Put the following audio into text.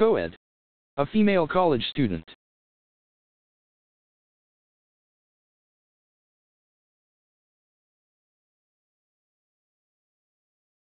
Co-ed. A female college student.